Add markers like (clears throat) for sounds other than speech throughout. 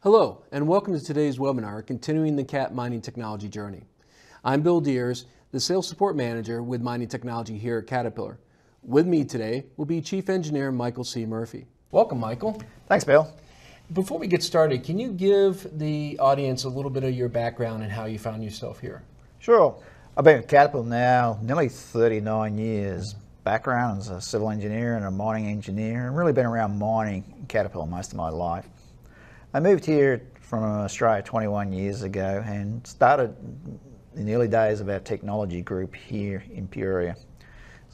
Hello, and welcome to today's webinar, Continuing the CAT Mining Technology Journey. I'm Bill Dears, the Sales Support Manager with Mining Technology here at Caterpillar. With me today will be Chief Engineer Michael C. Murphy. Welcome, Michael. Thanks, Bill. Before we get started, can you give the audience a little bit of your background and how you found yourself here? Sure. I've been at Caterpillar now nearly 39 years. Background as a civil engineer and a mining engineer, and really been around mining Caterpillar most of my life. I moved here from Australia 21 years ago and started in the early days of our technology group here in Peoria.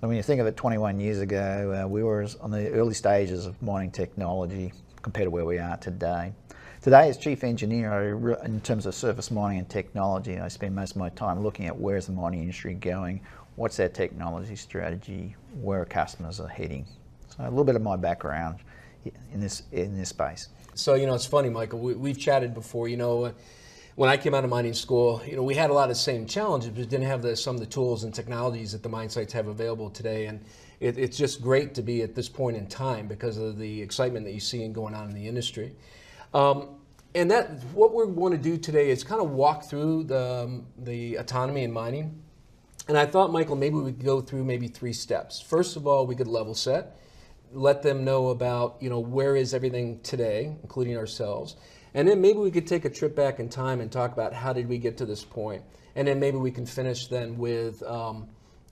So when you think of it 21 years ago, uh, we were on the early stages of mining technology compared to where we are today. Today, as chief engineer, in terms of surface mining and technology, I spend most of my time looking at where's the mining industry going, what's their technology strategy, where customers are heading. So a little bit of my background in this in this space. So you know, it's funny, Michael. We, have chatted before. You know, when I came out of mining school, you know, we had a lot of the same challenges, but didn't have the, some of the tools and technologies that the mine sites have available today. And it, it's just great to be at this point in time because of the excitement that you see and going on in the industry. Um, and that what we're going to do today is kind of walk through the, um, the autonomy in mining. And I thought, Michael, maybe we could go through maybe three steps. First of all, we could level set, let them know about, you know, where is everything today, including ourselves. And then maybe we could take a trip back in time and talk about how did we get to this. And then maybe we can finish then with um,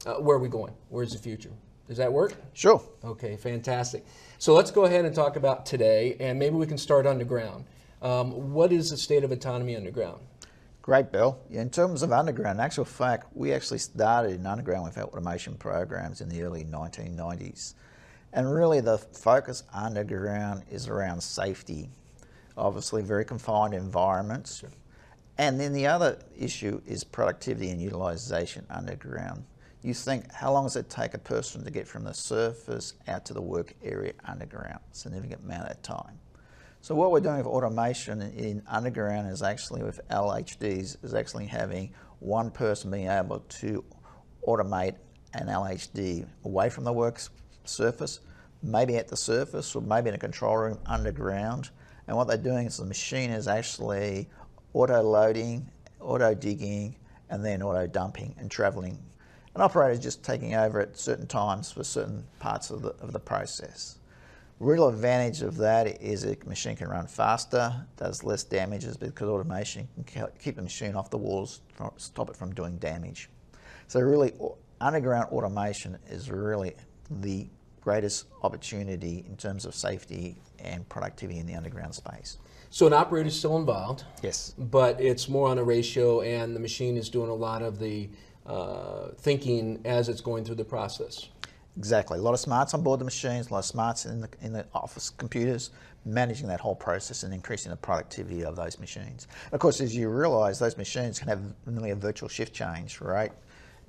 uh, where are we going? Where's the future? Does that work? Sure. Okay, fantastic. So let's go ahead and talk about today, and maybe we can start underground. Um, what is the state of autonomy underground? Great, Bill. In terms of underground, in actual fact, we actually started in underground with automation programs in the early 1990s. And really the focus underground is around safety. Obviously very confined environments. Sure. And then the other issue is productivity and utilization underground. You think, how long does it take a person to get from the surface out to the work area underground? Significant amount of time. So what we're doing with automation in underground is actually with LHDs is actually having one person being able to automate an LHD away from the work surface, maybe at the surface or maybe in a control room underground. And what they're doing is the machine is actually auto loading, auto digging, and then auto dumping and traveling. An operator is just taking over at certain times for certain parts of the, of the process. Real advantage of that is a machine can run faster, does less damages because automation can keep the machine off the walls, stop it from doing damage. So really, underground automation is really the greatest opportunity in terms of safety and productivity in the underground space. So an operator is still involved. Yes. But it's more on a ratio, and the machine is doing a lot of the uh, thinking as it's going through the process. Exactly. A lot of smarts on board the machines, a lot of smarts in the, in the office computers, managing that whole process and increasing the productivity of those machines. And of course, as you realize, those machines can have nearly a virtual shift change, right?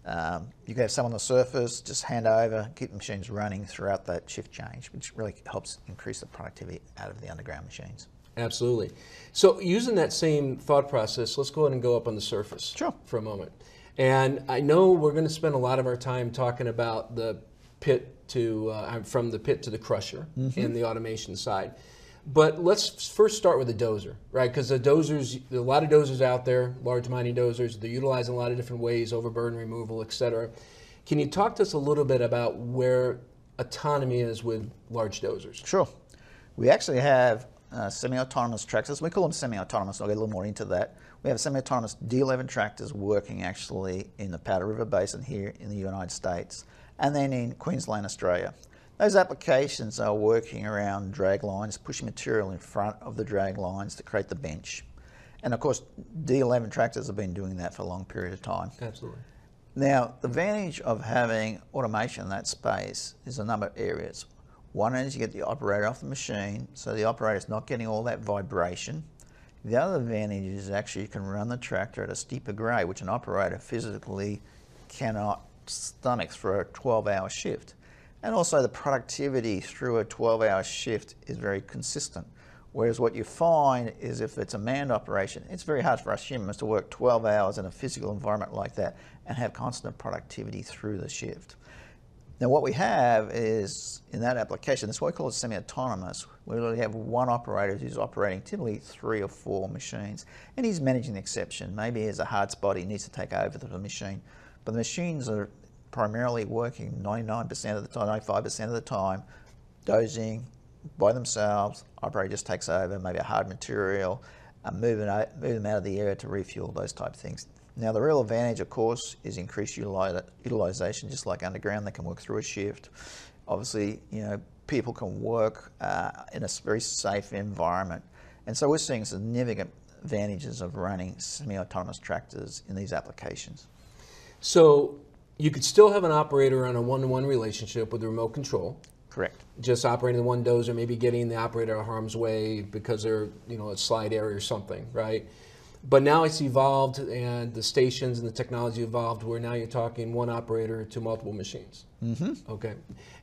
Um, you can have some on the surface, just hand over, keep the machines running throughout that shift change, which really helps increase the productivity out of the underground machines. Absolutely. So using that same thought process, let's go ahead and go up on the surface sure. for a moment. And I know we're going to spend a lot of our time talking about the pit to uh, from the pit to the crusher mm-hmm. in the automation side. But let's first start with the dozer, right? Because the dozers, a lot of dozers out there, large mining dozers, they're utilized in a lot of different ways, overburden removal, et cetera. Can you talk to us a little bit about where autonomy is with large dozers? Sure. We actually have uh, semi-autonomous tractors. We call them semi-autonomous. I'll get a little more into that. We have semi-autonomous D11 tractors working actually in the Powder River Basin here in the United States and then in Queensland, Australia. Those applications are working around drag lines, pushing material in front of the drag lines to create the bench. And of course, D11 tractors have been doing that for a long period of time. Absolutely. Now, the advantage of having automation in that space is a number of areas. One is you get the operator off the machine, so the operator is not getting all that vibration. The other advantage is actually you can run the tractor at a steeper grade, which an operator physically cannot stomach for a 12 hour shift. And also the productivity through a 12 hour shift is very consistent. Whereas what you find is if it's a manned operation, it's very hard for us humans to work 12 hours in a physical environment like that and have constant productivity through the shift. Now, what we have is in that application, that's why we call it semi-autonomous. We really have one operator who's operating typically three or four machines, and he's managing the exception. Maybe as a hard spot, he needs to take over the machine, but the machines are primarily working 99% of the time, 95% of the time, dozing by themselves. Operator just takes over, maybe a hard material, and move them out of the area to refuel, those type of things. Now, the real advantage, of course, is increased utilization, just like underground. They can work through a shift. Obviously, you know, people can work uh, in a very safe environment. And so we're seeing significant advantages of running semi-autonomous tractors in these applications. So you could still have an operator on a one-to-one relationship with a remote control. Correct. Just operating the one dozer, maybe getting the operator out of harm's way because they're, you know, a slide area or something, right? But now it's evolved and the stations and the technology evolved where now you're talking one operator to multiple machines. Mm-hmm. Okay.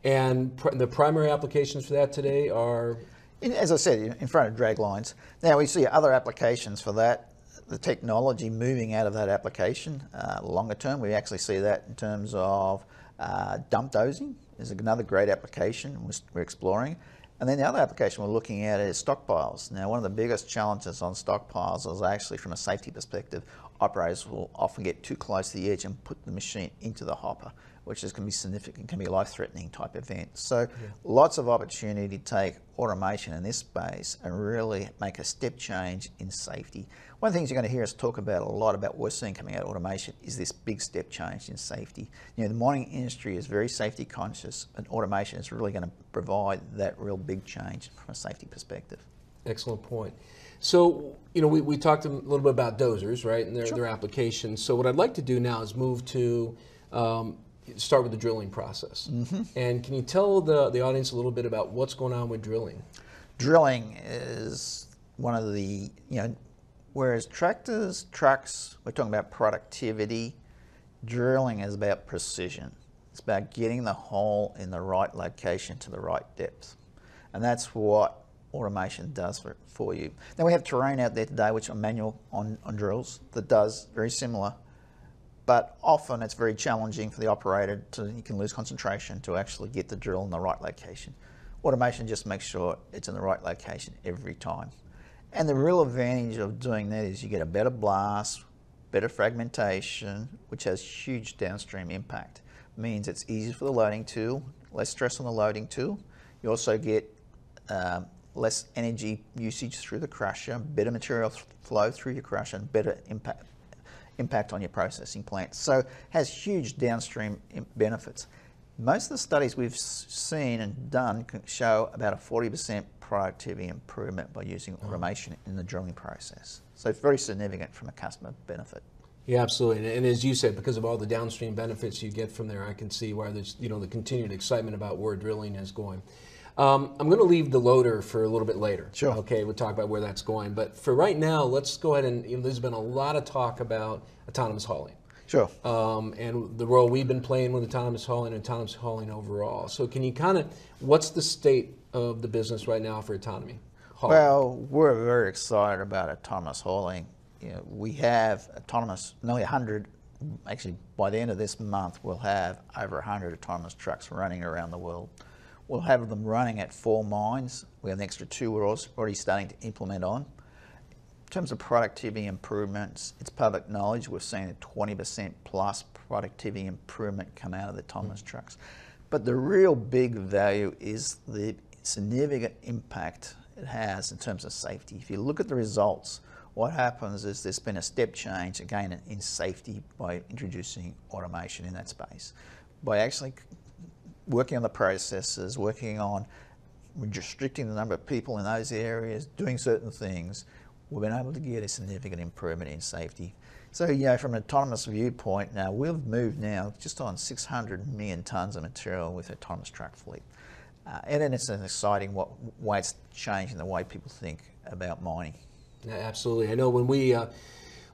And pr- the primary applications for that today are In- As I said, in front of drag lines. Now we see other applications for that. The technology moving out of that application uh, longer term, we actually see that in terms of uh, dump dozing is another great application we're- we're exploring. And then the other application we're looking at is stockpiles. Now, one of the biggest challenges on stockpiles is actually from a safety perspective, operators will often get too close to the edge and put the machine into the hopper, which is can be significant, can be a life-threatening type event. So, lots of opportunity to take automation in this space and really make a step change in safety. One of the things you're going to hear us talk about a lot about what we're seeing coming out of automation is this big step change in safety. You know, the mining industry is very safety conscious, and automation is really going to provide that real big change from a safety perspective. Excellent point. So, you know, we, we talked a little bit about dozers, right, and their, their applications. So, what I'd like to do now is move to um, start with the drilling process. Mm-hmm. And can you tell the, the audience a little bit about what's going on with drilling? Drilling is one of the, you know, whereas tractors, trucks, we're talking about productivity, drilling is about precision. It's about getting the hole in the right location to the right depth. And that's what automation does for, for you. Now we have terrain out there today which are manual on, on drills that does very similar, but often it's very challenging for the operator to, you can lose concentration to actually get the drill in the right location. Automation just makes sure it's in the right location every time. And the real advantage of doing that is you get a better blast, better fragmentation, which has huge downstream impact. Means it's easier for the loading tool, less stress on the loading tool. You also get um, less energy usage through the crusher, better material flow through your crusher, and better impact impact on your processing plant. So has huge downstream benefits. Most of the studies we've seen and done show about a 40% productivity improvement by using automation in the drilling process. So it's very significant from a customer benefit. Yeah, absolutely. And, and as you said, because of all the downstream benefits you get from there, I can see why there's you know the continued excitement about where drilling is going. Um, I'm going to leave the loader for a little bit later. Sure. Okay, we'll talk about where that's going. But for right now, let's go ahead and you know, there's been a lot of talk about autonomous hauling. Sure. Um, and the role we've been playing with autonomous hauling and autonomous hauling overall. So, can you kind of, what's the state of the business right now for autonomy? hauling? Well, we're very excited about autonomous hauling. You know, we have autonomous, nearly 100, actually by the end of this month, we'll have over 100 autonomous trucks running around the world. We'll have them running at four mines. We have an extra two we're already starting to implement on. In terms of productivity improvements, it's public knowledge. We're seeing a 20% plus productivity improvement come out of the autonomous mm. trucks. But the real big value is the significant impact it has in terms of safety. If you look at the results, what happens is there's been a step change again in- in safety by introducing automation in that space. By actually working on the processes, working on restricting the number of people in those areas, doing certain things, we've been able to get a significant improvement in safety. So, you know, from an autonomous viewpoint, now we've moved now just on 600 million tonnes of material with autonomous truck fleet. Uh, and then it's an exciting what, way it's changing the way people think about mining. Yeah, absolutely. I know when we uh,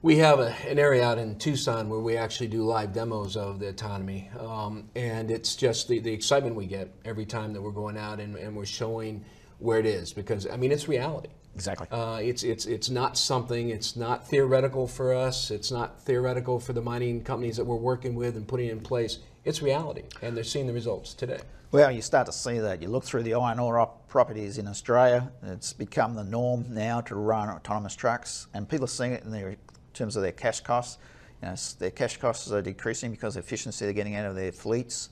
we have a, an area out in Tucson where we actually do live demos of the autonomy, um, and it's just the, the excitement we get every time that we're going out and, and we're showing where it is because I mean it's reality. Exactly. Uh, it's it's it's not something. It's not theoretical for us. It's not theoretical for the mining companies that we're working with and putting in place. It's reality, and they're seeing the results today. Well, you start to see that. You look through the iron ore op- properties in Australia. It's become the norm now to run autonomous trucks, and people are seeing it in their in terms of their cash costs. You know, their cash costs are decreasing because of efficiency they're getting out of their fleets.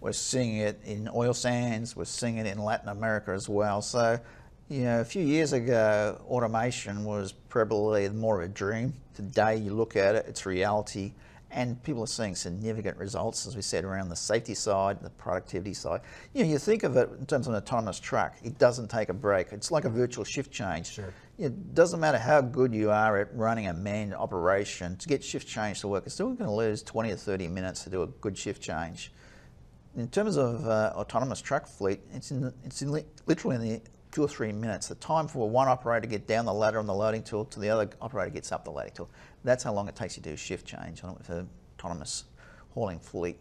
We're seeing it in oil sands. We're seeing it in Latin America as well. So, you know, a few years ago, automation was probably more of a dream. Today, you look at it, it's reality, and people are seeing significant results, as we said, around the safety side, the productivity side. You know, you think of it in terms of an autonomous truck, it doesn't take a break. It's like a virtual shift change. Sure. It doesn't matter how good you are at running a manned operation, to get shift change to work, it's still going to lose 20 or 30 minutes to do a good shift change. In terms of uh, autonomous truck fleet, it's in, it's in li- literally in the two or three minutes. The time for one operator to get down the ladder on the loading tool to the other operator gets up the loading tool. That's how long it takes you to do shift change on an autonomous hauling fleet.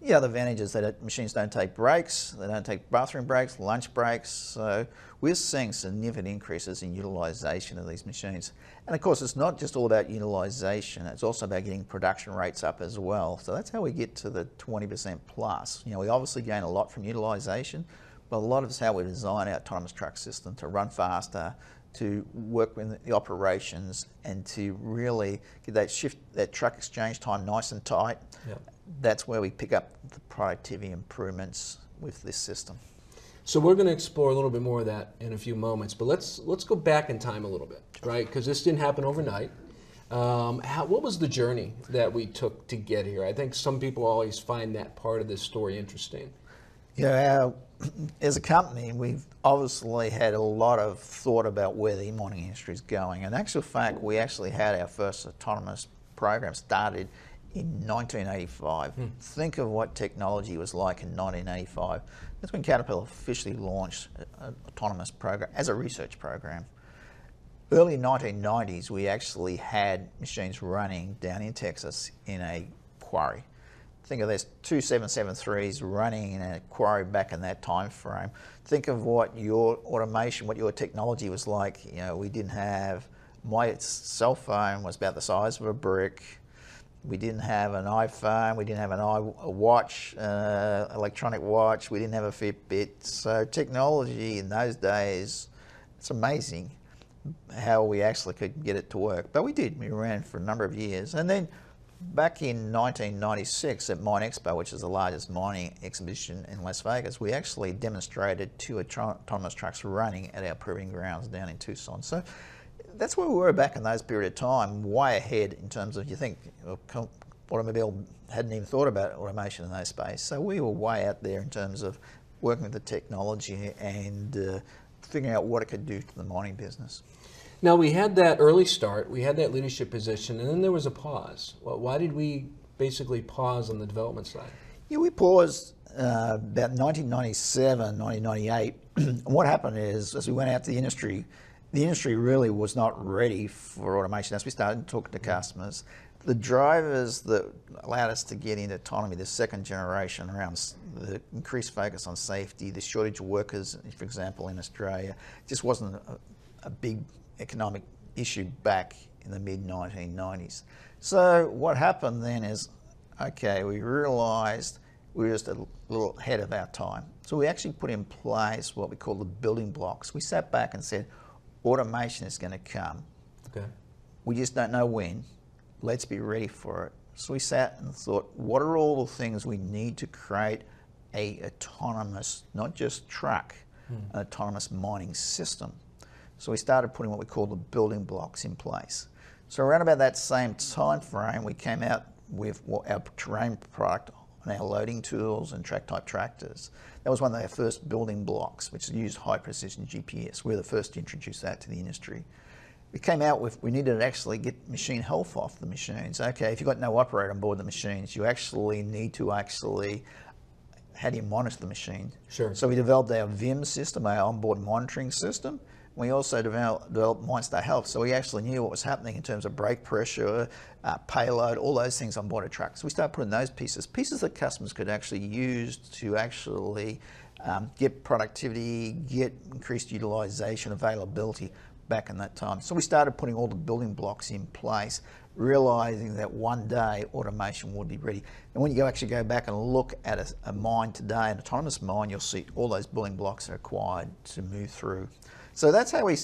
The other advantage is that machines don't take breaks, they don't take bathroom breaks, lunch breaks. So we're seeing significant increases in utilisation of these machines. And of course, it's not just all about utilisation, it's also about getting production rates up as well. So that's how we get to the 20% plus. You know, we obviously gain a lot from utilisation, but a lot of it's how we design our autonomous truck system to run faster, to work with the operations, and to really get that shift, that truck exchange time nice and tight Yep. that's where we pick up the productivity improvements with this system. So we're going to explore a little bit more of that in a few moments, but let's let's go back in time a little bit, right? Because this didn't happen overnight. Um, how, what was the journey that we took to get here? I think some people always find that part of this story interesting. Yeah, our, as a company, we've obviously had a lot of thought about where the mining industry is going. In actual fact, we actually had our first autonomous program started in 1985. Hmm. Think of what technology was like in 1985. That's when Caterpillar officially launched an autonomous program as a research program. early 1990s, we actually had machines running down in Texas in a quarry. Think of this two 773s running in a quarry back in that time frame. Think of what your automation, what your technology was like. You know, we didn't have my cell phone was about the size of a brick. We didn't have an iPhone. We didn't have an i a watch, uh, electronic watch. We didn't have a Fitbit. So technology in those days, it's amazing how we actually could get it to work. But we did. We ran for a number of years. And then back in 1996 at MINExpo, which is the largest mining exhibition in Las Vegas, we actually demonstrated two autonomous trucks running at our proving grounds down in Tucson. So that's where we were back in those period of time, way ahead in terms of you think automobile hadn't even thought about automation in those space. So we were way out there in terms of working with the technology and uh, figuring out what it could do to the mining business. Now we had that early start, we had that leadership position, and then there was a pause. Well, why did we basically pause on the development side? Yeah, we paused uh, about 1997, 1998. and (clears throat) what happened is, as we went out to the industry, the industry really was not ready for automation. As we started talking to customers, the drivers that allowed us to get into autonomy, the second generation around the increased focus on safety, the shortage of workers, for example, in Australia, just wasn't a, a big economic issue back in the mid 1990s. So what happened then is, okay, we realised we were just a little ahead of our time. So we actually put in place what we call the building blocks. We sat back and said, automation is going to come. Okay. We just don't know when. Let's be ready for it. So we sat and thought, what are all the things we need to create a autonomous, not just truck, hmm. an autonomous mining system? So we started putting what we call the building blocks in place. So around about that same time frame, we came out with what our terrain product on our loading tools and track type tractors. That was one of our first building blocks, which used high precision GPS. We were the first to introduce that to the industry. We came out with we needed to actually get machine health off the machines. Okay, if you've got no operator on board the machines, you actually need to actually how do you monitor the machine? Sure. So we developed our VIM system, our onboard monitoring system. We also developed, developed MineStar Health, so we actually knew what was happening in terms of brake pressure, uh, payload, all those things on board a truck. So we started putting those pieces, pieces that customers could actually use to actually um, get productivity, get increased utilization, availability, back in that time. So we started putting all the building blocks in place, realizing that one day automation would be ready. And when you actually go back and look at a, a mine today, an autonomous mine, you'll see all those building blocks are required to move through. So that's how we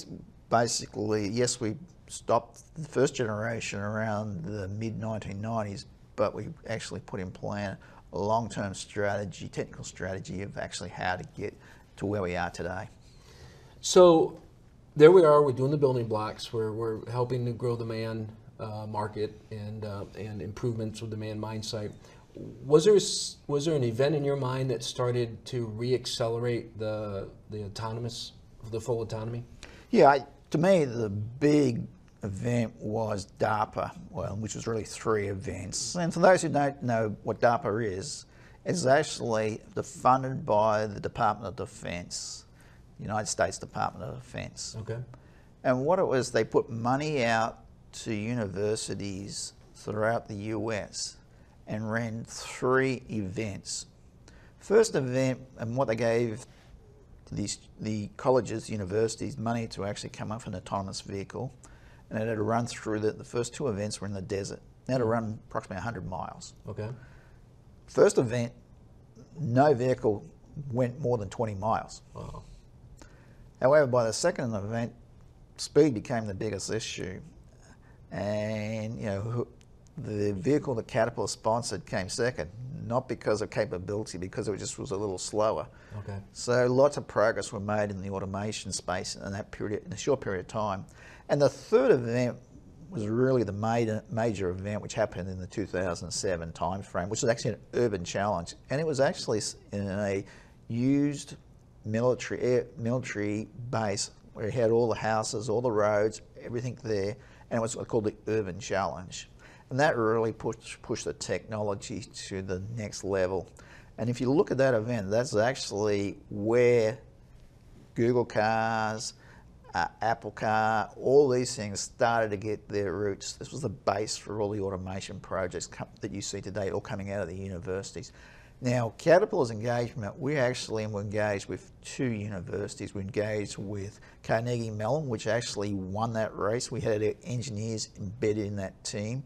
basically, yes, we stopped the first generation around the mid 1990s, but we actually put in plan a long-term strategy, technical strategy of actually how to get to where we are today. So there we are. We're doing the building blocks. We're, we're helping to grow the man uh, market and uh, and improvements with mine site. Was there was there an event in your mind that started to re-accelerate the the autonomous the full autonomy? Yeah, I, to me, the big event was DARPA, well, which was really three events. And for those who don't know what DARPA is, it's actually funded by the Department of Defense, United States Department of Defense. Okay. And what it was, they put money out to universities throughout the US and ran three events. First event, and what they gave these, the colleges, universities, money to actually come up with an autonomous vehicle, and it had to run through the, the first two events were in the desert. They had to run approximately 100 miles. Okay. First event, no vehicle went more than 20 miles. Wow. However, by the second event, speed became the biggest issue, and you know who- the vehicle that Caterpillar sponsored came second, not because of capability, because it just was a little slower. Okay. So lots of progress were made in the automation space in that period, in a short period of time. And the third event was really the major, major event which happened in the 2007 timeframe, which was actually an urban challenge. And it was actually in a used military, air, military base where it had all the houses, all the roads, everything there. And it was called the Urban Challenge. And that really pushed, pushed the technology to the next level. And if you look at that event, that's actually where Google cars, uh, Apple car, all these things started to get their roots. This was the base for all the automation projects that you see today, all coming out of the universities. Now, Caterpillar's engagement, we actually were engaged with two universities. We engaged with Carnegie Mellon, which actually won that race. We had engineers embedded in that team.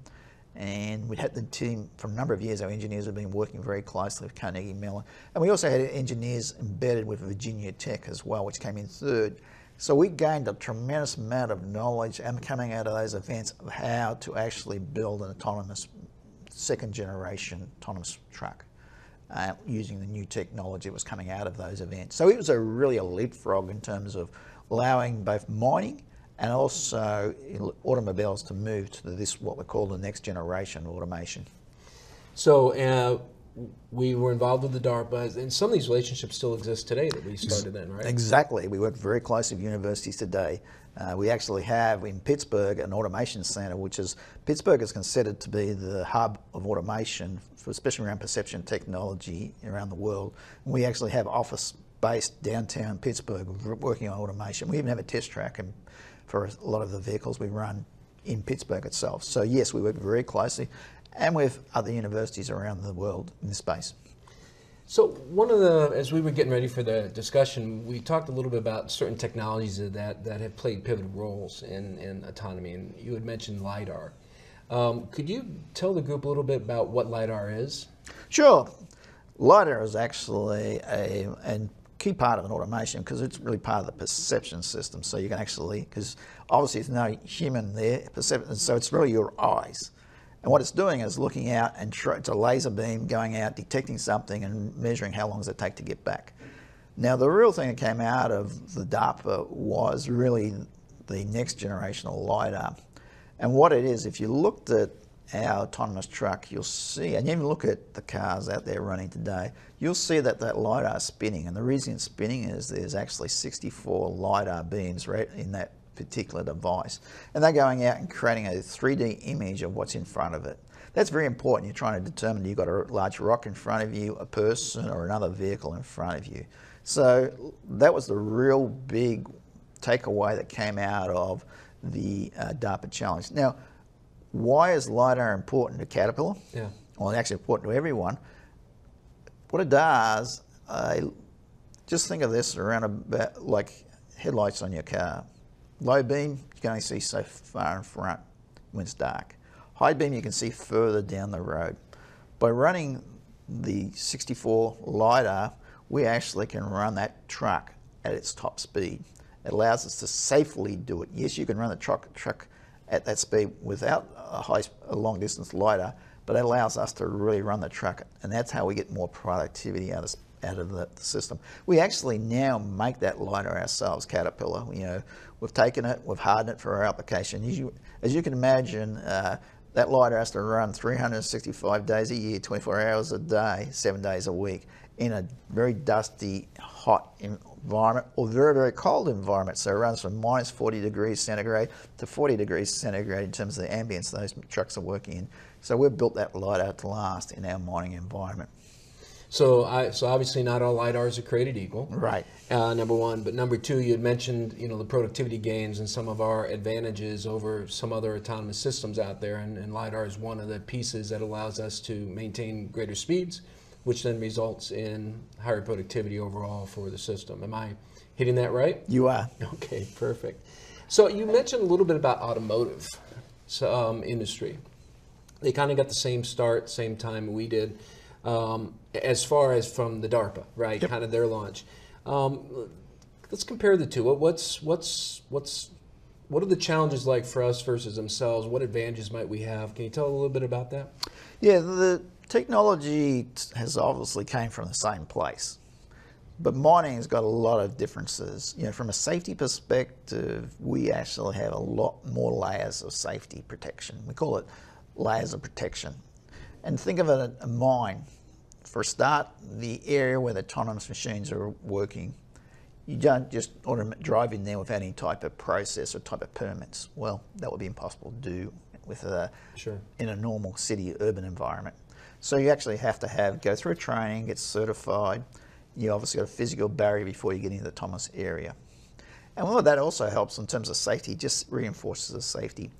And we had the team for a number of years. Our engineers have been working very closely with Carnegie Mellon, and we also had engineers embedded with Virginia Tech as well, which came in third. So we gained a tremendous amount of knowledge and coming out of those events of how to actually build an autonomous second generation autonomous truck uh, using the new technology that was coming out of those events. So it was a really a leapfrog in terms of allowing both mining and also automobiles to move to this what we call the next generation automation. So uh, we were involved with the DARPA, and some of these relationships still exist today that we started then, right? Exactly. We work very closely with universities today. Uh, we actually have in Pittsburgh an automation center, which is Pittsburgh is considered to be the hub of automation, for, especially around perception technology around the world. And we actually have office based downtown Pittsburgh working on automation. We even have a test track and for a lot of the vehicles we run in Pittsburgh itself. So yes, we work very closely and with other universities around the world in this space. So one of the, as we were getting ready for the discussion, we talked a little bit about certain technologies that, that have played pivotal roles in, in autonomy, and you had mentioned LiDAR. Um, could you tell the group a little bit about what LiDAR is? Sure. LiDAR is actually a, a key part of an automation because it's really part of the perception system. So you can actually, because obviously there's no human there, perception, so it's really your eyes. And what it's doing is looking out and it's a laser beam going out, detecting something and measuring how long does it take to get back. Now the real thing that came out of the DARPA was really the next generational LiDAR. And what it is, if you looked at our autonomous truck, you'll see, and even look at the cars out there running today, you'll see that that LiDAR is spinning. And the reason it's spinning is there's actually 64 LiDAR beams right in that particular device. And they're going out and creating a 3D image of what's in front of it. That's very important. You're trying to determine you've got a large rock in front of you, a person, or another vehicle in front of you. So that was the real big takeaway that came out of the uh, DARPA challenge. Now, why is LiDAR important to Caterpillar? Yeah. Well, it's actually important to everyone. What it does, uh, just think of this around about like headlights on your car. Low beam, you can only see so far in front when it's dark. High beam, you can see further down the road. By running the 64 LiDAR, we actually can run that truck at its top speed. It allows us to safely do it. Yes, you can run the truck, truck at that speed without a, high, a long distance LiDAR, but it allows us to really run the truck, and that's how we get more productivity out of, out of the, the system. We actually now make that LiDAR ourselves, Caterpillar. You know, we've taken it, we've hardened it for our application. As you, as you can imagine, uh, that LiDAR has to run 365 days a year, 24 hours a day, seven days a week in a very dusty, hot environment or very, very cold environment. So it runs from minus 40 degrees centigrade to 40 degrees centigrade in terms of the ambience those trucks are working in. So we've built that LiDAR to last in our mining environment. So, I, so obviously not all lidars are created equal. Right. Uh, number one, but number two, you had mentioned you know the productivity gains and some of our advantages over some other autonomous systems out there, and, and lidar is one of the pieces that allows us to maintain greater speeds, which then results in higher productivity overall for the system. Am I hitting that right? You are. Okay, perfect. So you mentioned a little bit about automotive um, industry. They kind of got the same start, same time we did um, as far as from the DARPA, right? Yep. Kind of their launch. Um, let's compare the two. What, what's what's what's what are the challenges like for us versus themselves? What advantages might we have? Can you tell a little bit about that? Yeah, the technology has obviously came from the same place, but mining has got a lot of differences. You know, from a safety perspective, we actually have a lot more layers of safety protection. We call it layers of protection. And think of as a mine for a start, the area where the autonomous machines are working, you don't just drive in there without any type of process or type of permits. Well, that would be impossible to do with a, sure. in a normal city urban environment. So you actually have to have go through a training, get certified. You obviously got a physical barrier before you get into the autonomous area. And well, that also helps in terms of safety, just reinforces the safety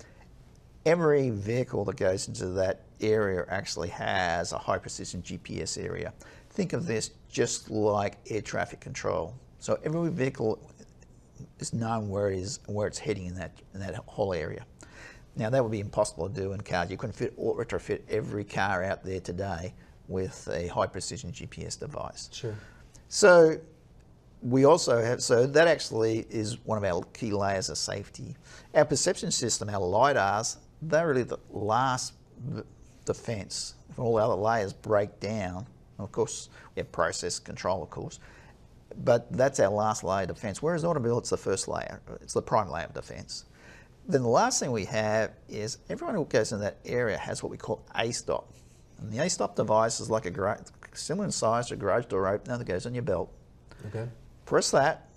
every vehicle that goes into that area actually has a high precision GPS area. Think of this just like air traffic control. So every vehicle is known where it is where it's heading in that in that whole area. Now that would be impossible to do in cars. You couldn't fit or retrofit every car out there today with a high precision GPS device. Sure. So we also have, so that actually is one of our key layers of safety. Our perception system, our LiDARs, they're really the last defense. If all the other layers break down, of course, we have process control, of course, but that's our last layer of defense. Whereas automobile, it's the first layer, it's the prime layer of defense. Then the last thing we have is everyone who goes in that area has what we call a stop. And the a stop device is like a garage, similar in size to a garage door opener that goes on your belt. Okay. Press that,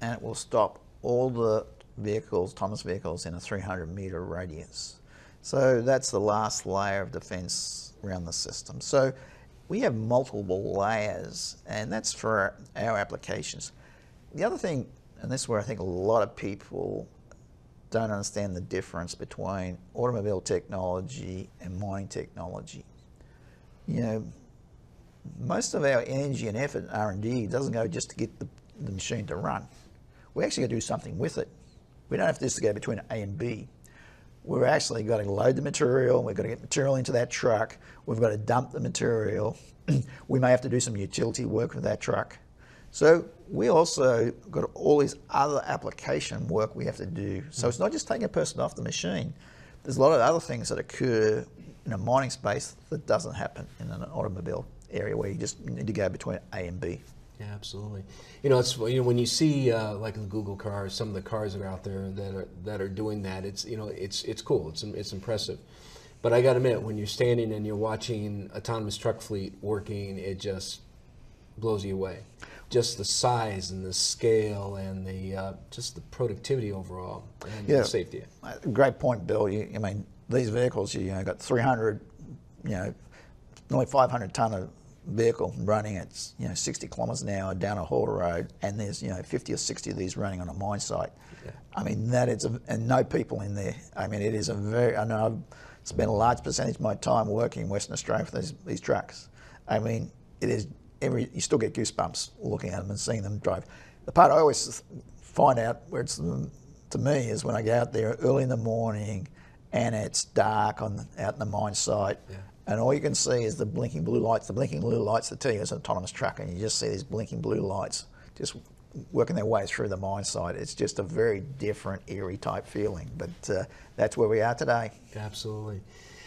and it will stop all the vehicles, Thomas vehicles, in a 300 meter radius. So that's the last layer of defense around the system. So we have multiple layers, and that's for our applications. The other thing, and this is where I think a lot of people don't understand the difference between automobile technology and mining technology. You know, most of our energy and effort in R&D doesn't go just to get the, the machine to run. We actually got to do something with it. We don't have this to go between A and B we're actually got to load the material, we've got to get material into that truck, we've got to dump the material, (clears throat) we may have to do some utility work with that truck. So we also got all these other application work we have to do. So it's not just taking a person off the machine. There's a lot of other things that occur in a mining space that doesn't happen in an automobile area where you just need to go between A and B. Yeah, absolutely. You know, it's you know when you see uh, like the Google cars, some of the cars that are out there that are that are doing that. It's you know it's it's cool. It's it's impressive. But I got to admit, when you're standing and you're watching autonomous truck fleet working, it just blows you away. Just the size and the scale and the uh, just the productivity overall and yeah, the safety. Great point, Bill. You, I mean, these vehicles, you know, got 300, you know, nearly 500 ton of vehicle running at you know 60 kilometres an hour down a haul road, and there's you know 50 or 60 of these running on a mine site. Yeah. I mean that is a, and no people in there. I mean it is a very. I know I've spent a large percentage of my time working in Western Australia for these these trucks. I mean it is every you still get goosebumps looking at them and seeing them drive. The part I always find out where it's to me is when I go out there early in the morning and it's dark on out in the mine site. Yeah. And all you can see is the blinking blue lights. The blinking blue lights that tell you it's an autonomous truck, and you just see these blinking blue lights just working their way through the mine site. It's just a very different, eerie type feeling. But uh, that's where we are today. Absolutely.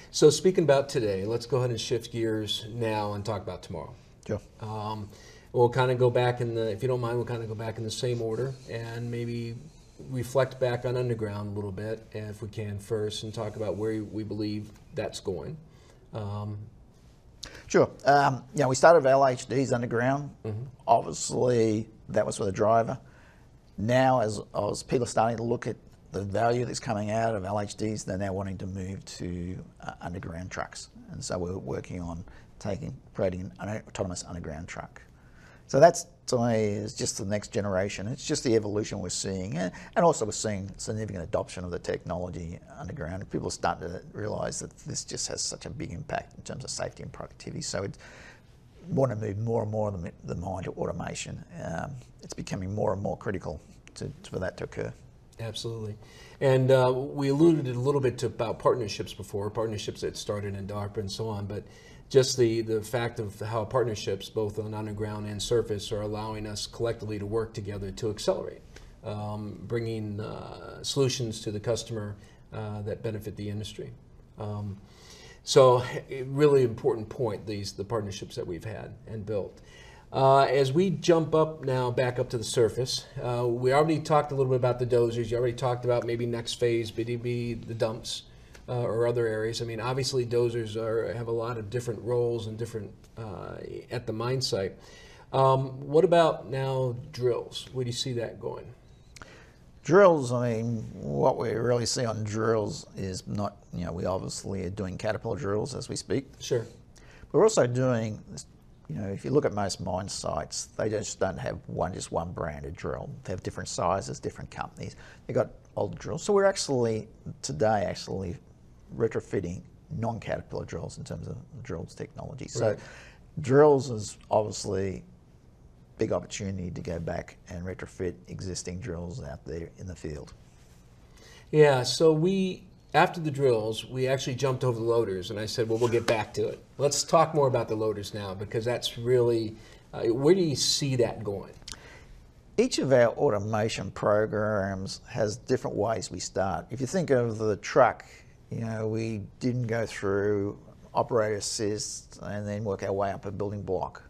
So speaking about today, let's go ahead and shift gears now and talk about tomorrow. Sure. Um, we'll kind of go back in the, if you don't mind, we'll kind of go back in the same order and maybe reflect back on underground a little bit, if we can first, and talk about where we believe that's going. Um, Sure. Um, you know, we started with LHDs underground. Obviously, that was for the driver. Now, as, as people are starting to look at the value that's coming out of LHDs, they're now wanting to move to uh, underground trucks. And so we're working on taking, creating an autonomous underground truck. So that's to me is just the next generation. It's just the evolution we're seeing, and also we're seeing significant adoption of the technology underground. People are starting to realise that this just has such a big impact in terms of safety and productivity. So it's want to move more and more of the, the mine to automation. Um, it's becoming more and more critical to, for that to occur. Absolutely. And uh, we alluded a little bit to about partnerships before, partnerships that started in DARPA and so on, but just the, the fact of how partnerships, both on underground and surface, are allowing us collectively to work together to accelerate, um, bringing uh, solutions to the customer uh, that benefit the industry. Um, so, really important point, these the partnerships that we've had and built. Uh, as we jump up now, back up to the surface, uh, we already talked a little bit about the dozers. You already talked about maybe next phase, BDB, the dumps, uh, or other areas. I mean, obviously, dozers are, have a lot of different roles and different uh, at the mine site. Um, what about now drills? Where do you see that going? Drills, I mean, what we really see on drills is not, you know, we obviously are doing Caterpillar drills as we speak. Sure. We're also doing, you know, if you look at most mine sites, they just don't have one, just one branded drill. They have different sizes, different companies. They've got old drills. So we're actually, today, actually retrofitting non-Caterpillar drills in terms of drills technology. So Right. drills is obviously big opportunity to go back and retrofit existing drills out there in the field. Yeah, so we, after the drills, we actually jumped over the loaders, and I said, well, we'll get back to it. Let's talk more about the loaders now, because that's really, uh, where do you see that going? Each of our automation programs has different ways we start. If you think of the truck, you know, we didn't go through operator assist and then work our way up a building block.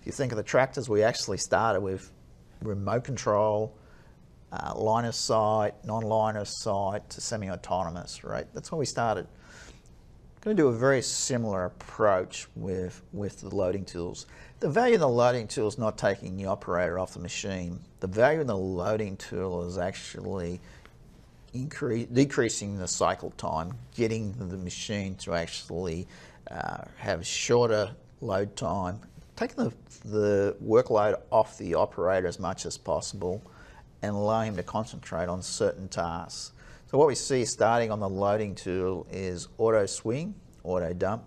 If you think of the tractors, we actually started with remote control, uh, line of sight, non-line of sight to semi-autonomous, right? That's where we started. Going to do a very similar approach with, with the loading tools. The value of the loading tool is not taking the operator off the machine. The value of the loading tool is actually increase, decreasing the cycle time, getting the machine to actually uh, have shorter load time, taking the, the workload off the operator as much as possible and allowing him to concentrate on certain tasks. So what we see starting on the loading tool is auto swing, auto dump,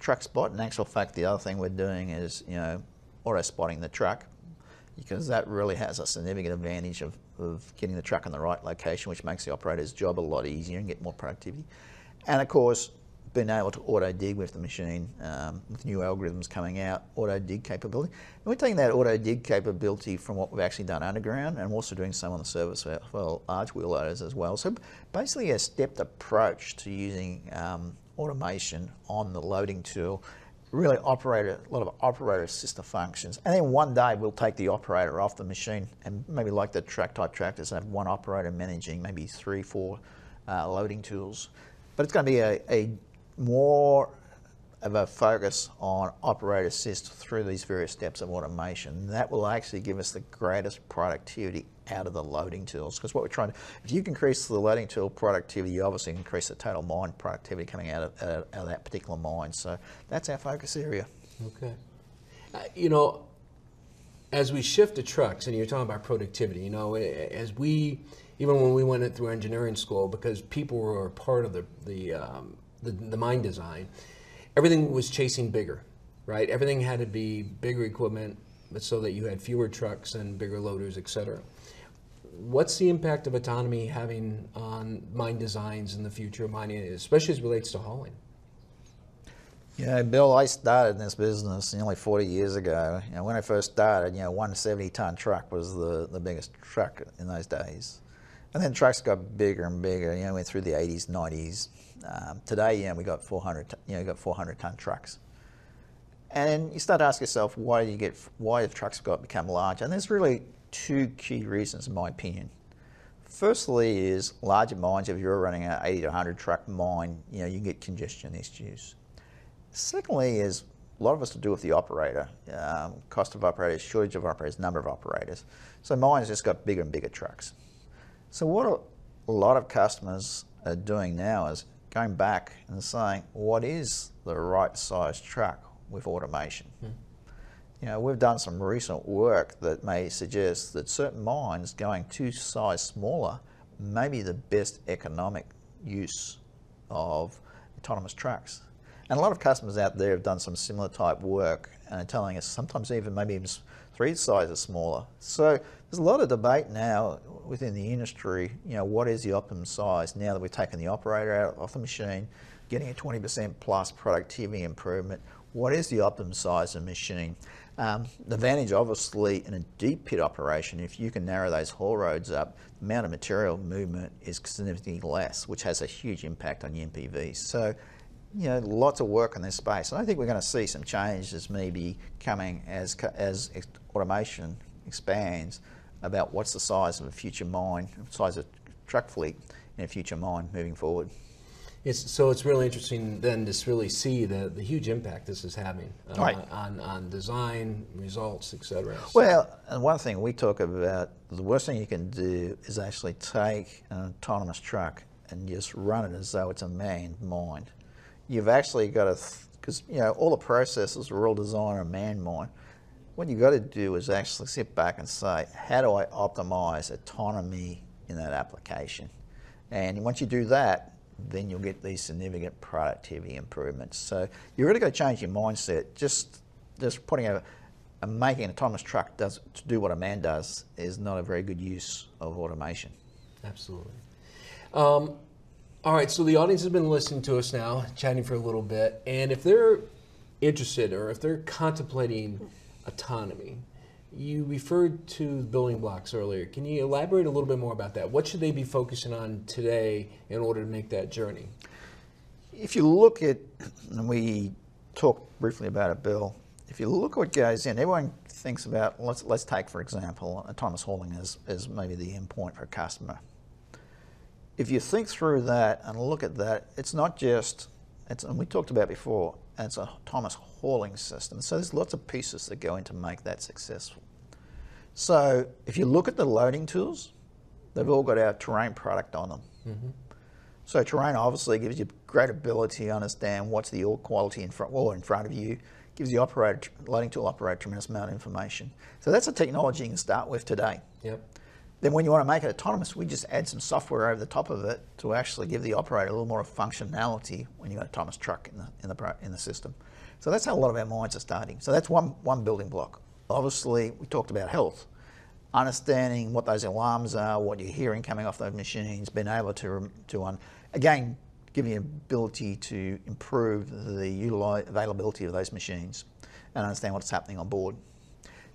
truck spot. In actual fact, the other thing we're doing is, you know, auto spotting the truck because that really has a significant advantage of, of getting the truck in the right location, which makes the operator's job a lot easier and get more productivity. And of course, being able to auto dig with the machine um, with new algorithms coming out, auto dig capability. And we're taking that auto dig capability from what we've actually done underground and also doing some on the surface for for large wheel loaders as well. So basically a stepped approach to using um, automation on the loading tool really operator a lot of operator assistant functions. And then one day we'll take the operator off the machine and maybe like the track type tractors have one operator managing maybe three four uh, loading tools. But it's going to be a, a more of a focus on operator assist through these various steps of automation that will actually give us the greatest productivity out of the loading tools. Because what we're trying to if you can increase the loading tool productivity you obviously increase the total mine productivity coming out of, out of that particular mine. So that's our focus area. Okay. Uh, you know, as we shift to trucks, and you're talking about productivity, you know, as we, even when we went through engineering school, because people were part of the the, um, the the mine design, everything was chasing bigger, right? Everything had to be bigger equipment, but so that you had fewer trucks and bigger loaders, et cetera. what's the impact of autonomy having on mine designs in the future mining, especially as it relates to hauling? Yeah, Bill, I started in this business nearly 40 years ago. You know, when I first started, you know, one 70 ton truck was the, the biggest truck in those days. And then trucks got bigger and bigger, you know, went through the 80s, 90s. Um, today, know, we got 400, you know, got 400 ton trucks. And you start to ask yourself, why do you get, why have trucks got become larger? And there's really two key reasons, in my opinion. Firstly, is larger mines. If you're running an 80 to 100 truck mine, you know, you get congestion issues. Secondly, is a lot of us to do with the operator, um, cost of operators, shortage of operators, number of operators. So mines just got bigger and bigger trucks. So what a lot of customers are doing now is going back and saying, what is the right size truck with automation? Hmm. You know, we've done some recent work that may suggest that certain mines going two size smaller may be the best economic use of autonomous trucks. And a lot of customers out there have done some similar type work and are telling us sometimes even maybe even three sizes smaller. So there's a lot of debate now within the industry, you know, what is the optimum size now that we've taken the operator out of the machine, getting a 20% plus productivity improvement, what is the optimum size of the machine? Um, the advantage, obviously, in a deep pit operation, if you can narrow those haul roads up, the amount of material movement is significantly less, which has a huge impact on the NPVs. So you know, lots of work in this space. And I think we're going to see some changes maybe coming as, as automation expands about what's the size of a future mine, size of truck fleet in a future mine moving forward. It's, so it's really interesting then to really see the, the huge impact this is having uh, right. on, on design, results, etc. Well, and one thing we talk about, the worst thing you can do is actually take an autonomous truck and just run it as though it's a manned mine you've actually got to, because you know all the processes are all designed on manned mind. What you've got to do is actually sit back and say, how do I optimize autonomy in that application? And once you do that, then you'll get these significant productivity improvements. So you really got to change your mindset. Just just putting a, a making an autonomous truck does to do what a man does is not a very good use of automation. Absolutely. Um, all right, so the audience has been listening to us now, chatting for a little bit, and if they're interested or if they're contemplating autonomy, you referred to building blocks earlier. Can you elaborate a little bit more about that? What should they be focusing on today in order to make that journey? If you look at, and we talked briefly about it, Bill, if you look what goes in, everyone thinks about, let's, let's take, for example, autonomous hauling as, as maybe the endpoint for a customer if you think through that and look at that, it's not just, it's, and we talked about before, it's a autonomous hauling system. So there's lots of pieces that go into make that successful. So if you look at the loading tools, they've all got our terrain product on them. Mm-hmm. So terrain obviously gives you great ability to understand what's the ore quality in front, well, in front of you, gives the operator, loading tool operator tremendous amount of information. So that's a technology you can start with today. Yep. Then when you want to make it autonomous, we just add some software over the top of it to actually give the operator a little more of functionality when you've got an autonomous truck in the, in the, in the system. So that's how a lot of our minds are starting. So that's one, one building block. Obviously, we talked about health. Understanding what those alarms are, what you're hearing coming off those machines, being able to, to um, again, giving you ability to improve the availability of those machines and understand what's happening on board.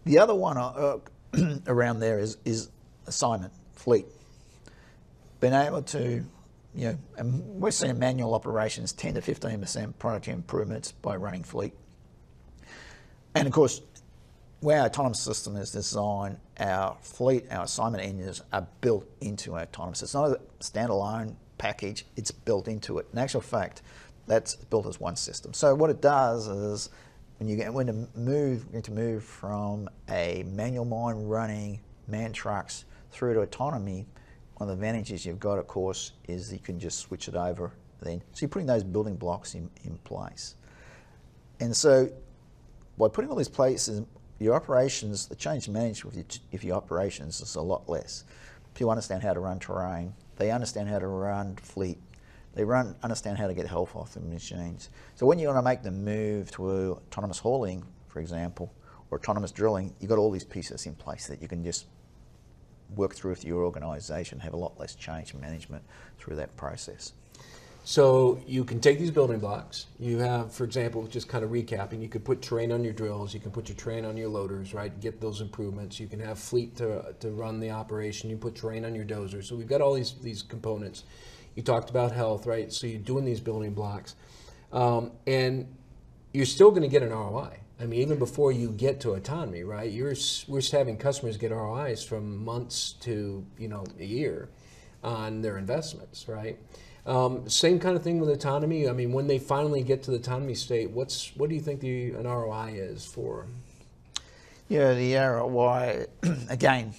The other one uh, (clears throat) around there is, is assignment fleet. Been able to, you know, and we're seeing manual operations 10 to 15% productivity improvements by running fleet. And of course, where our autonomous system is designed, our fleet, our assignment engines are built into our autonomous. It's not a standalone package, it's built into it. In actual fact, that's built as one system. So what it does is when you get when to move, going to move from a manual mine running man trucks through to autonomy, one of the advantages you've got, of course, is you can just switch it over then. So you're putting those building blocks in, in place. And so by putting all these places, your operations, the change management with your, your operations is a lot less. People understand how to run terrain. They understand how to run fleet. They run, understand how to get health off the machines. So when you want to make the move to autonomous hauling, for example, or autonomous drilling, you've got all these pieces in place that you can just work through with your organisation, have a lot less change management through that process. So you can take these building blocks. You have, for example, just kind of recapping, you could put terrain on your drills, you can put your terrain on your loaders, right? Get those improvements. You can have fleet to, to run the operation. You put terrain on your dozer. So we've got all these these components. You talked about health, right? So you're doing these building blocks, um, and you're still going to get an ROI. I mean, even before you get to autonomy, right? You're we're having customers get ROIs from months to you know a year on their investments, right? Um, same kind of thing with autonomy. I mean, when they finally get to the autonomy state, what's what do you think the an ROI is for? Yeah, the ROI (clears throat) again,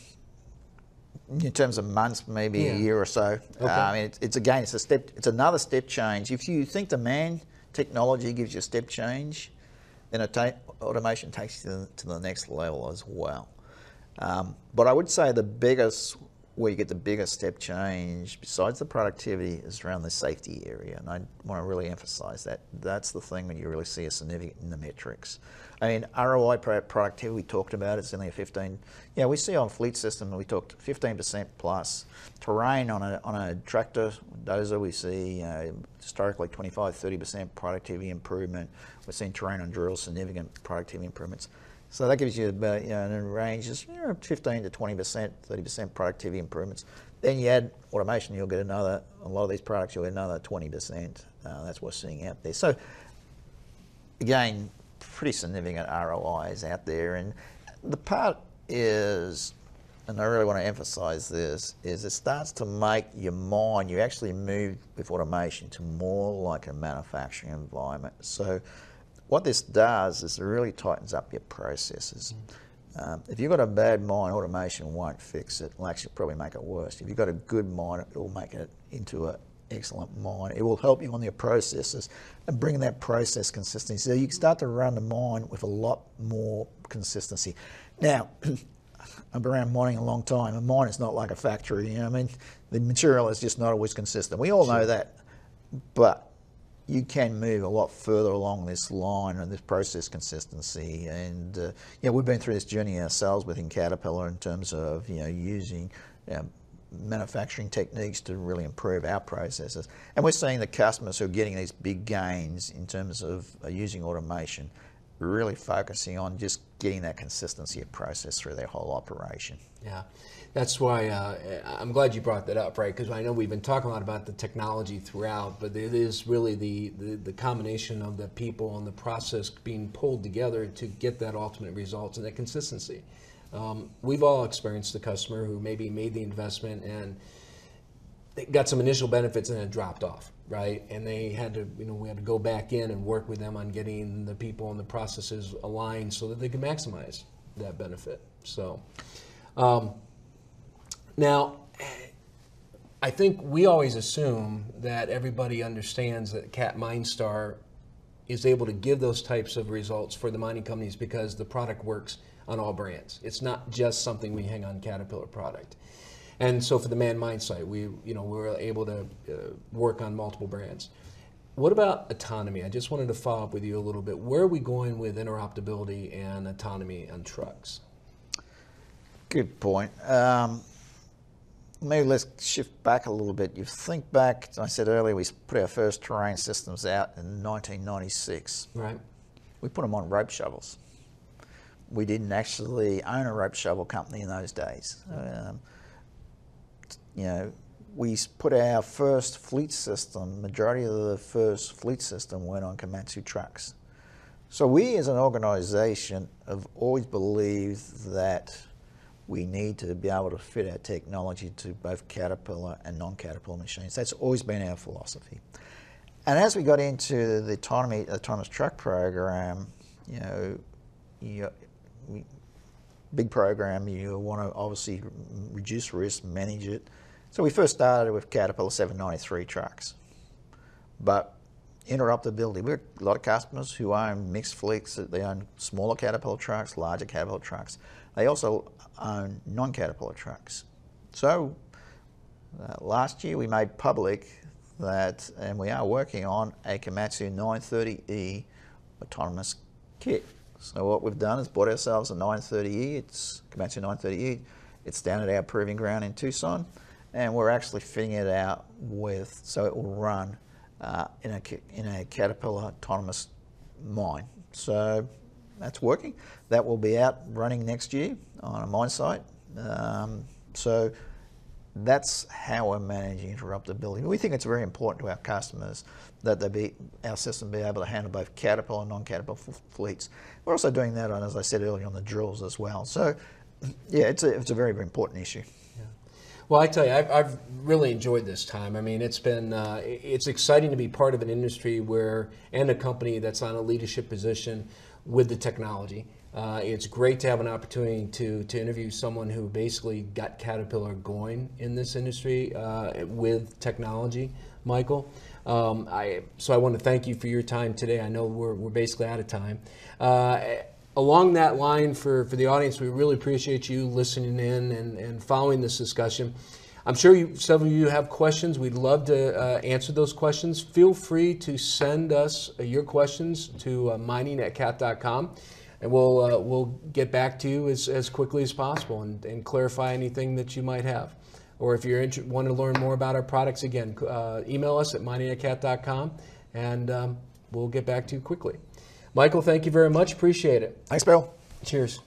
in terms of months, maybe yeah. a year or so. Okay. Uh, I mean, it's, it's, again, it's a step. It's another step change. If you think the man technology gives you a step change, then automation takes you to the, next level as well. Um, but I would say the biggest where you get the biggest step change, besides the productivity, is around the safety area. And I want to really emphasize that. That's the thing when you really see a significant in the metrics. I mean, ROI productivity, we talked about, it's only a 15. Yeah, we see on fleet system, we talked 15% plus. Terrain on a, on a tractor, dozer, we see uh, historically 25, 30% productivity improvement. We're seeing terrain on drills, significant productivity improvements. So that gives you about, you know, in ranges, you know, 15 to 20%, 30% productivity improvements. Then you add automation, you'll get another, a lot of these products, you'll get another 20%. Uh, that's what's seeing out there. So again, pretty significant ROIs out there. And the part is, and I really want to emphasize this, is it starts to make your mind, you actually move with automation to more like a manufacturing environment. So what this does is it really tightens up your processes. Mm. Um, if you've got a bad mine, automation won't fix it. It'll actually probably make it worse. If you've got a good mine, it will make it into an excellent mine. It will help you on your processes and bring that process consistency. So you can start to run the mine with a lot more consistency. Now, (clears throat) I've been around mining a long time. A mine is not like a factory. You know, I mean, the material is just not always consistent. We all know that, but you can move a lot further along this line and this process consistency. And uh, yeah, we've been through this journey ourselves within Caterpillar in terms of you know using you know, manufacturing techniques to really improve our processes. And we're seeing the customers who are getting these big gains in terms of uh, using automation, really focusing on just getting that consistency of process through their whole operation. Yeah. That's why uh, I'm glad you brought that up, right? Because I know we've been talking a lot about the technology throughout, but it is really the, the, the, combination of the people and the process being pulled together to get that ultimate results and that consistency. Um, we've all experienced the customer who maybe made the investment and got some initial benefits and then dropped off, right? And they had to, you know, we had to go back in and work with them on getting the people and the processes aligned so that they can maximize that benefit. So. Um, now, I think we always assume that everybody understands that Cat MineStar is able to give those types of results for the mining companies because the product works on all brands. It's not just something we hang on Caterpillar product. And so for the man mine site, we you know we were able to uh, work on multiple brands. What about autonomy? I just wanted to follow up with you a little bit. Where are we going with interoperability and autonomy on trucks? Good point. Um, maybe let's shift back a little bit. You think back, I said earlier, we put our first terrain systems out in 1996. Right. We put them on rope shovels. We didn't actually own a rope shovel company in those days. Um, you know, we put our first fleet system, majority of the first fleet system went on Komatsu trucks. So we as an organisation have always believed that we need to be able to fit our technology to both Caterpillar and non-Caterpillar machines. That's always been our philosophy. And as we got into the autonomy, autonomous truck program, you know, you, we, big program, you want to obviously reduce risk, manage it. So we first started with Caterpillar 793 trucks. But interoperability, we have a lot of customers who own mixed fleets, they own smaller Caterpillar trucks, larger Caterpillar trucks. They also own non-Caterpillar trucks. So uh, last year we made public that, and we are working on a Komatsu 930E autonomous kit. So what we've done is bought ourselves a 930E, it's Komatsu 930E, It's down at our proving ground in Tucson, and we're actually fitting it out with so it will run uh, in a in a Caterpillar autonomous mine. So that's working. That will be out running next year on a mine site. Um, so that's how we're managing interoperability. We think it's very important to our customers that they be our system be able to handle both Caterpillar and non-Caterpillar fleets. We're also doing that on, as I said earlier, on the drills as well. So, yeah, it's a it's a very very important issue. Well, I tell you, I've, I've really enjoyed this time. I mean, it's been uh, it's exciting to be part of an industry where and a company that's on a leadership position with the technology. Uh, it's great to have an opportunity to to interview someone who basically got Caterpillar going in this industry uh, with technology, Michael. Um, I so I want to thank you for your time today. I know we're we're basically out of time. Uh, along that line for, for the audience, we really appreciate you listening in and, and following this discussion. I'm sure you, several of you have questions. We'd love to uh, answer those questions. Feel free to send us uh, your questions to uh, mining at cat.com and we'll, uh, we'll get back to you as, as quickly as possible and, and clarify anything that you might have. Or if you're inter- want to learn more about our products, again, uh, email us at miningatcat.com and um, we'll get back to you quickly. Michael, thank you very much. Appreciate it. Thanks, Bill. Cheers.